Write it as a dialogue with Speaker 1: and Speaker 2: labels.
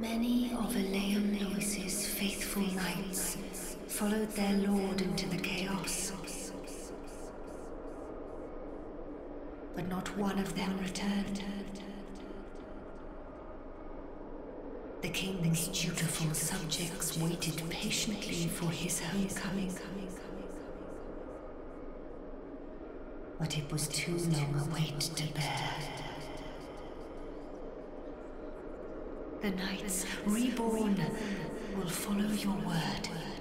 Speaker 1: Many of Loyce's faithful knights followed their lord into the chaos. But not one of them returned. The king's dutiful subjects waited patiently for his homecoming. But it was too long a wait to bear. The knights reborn will follow your word.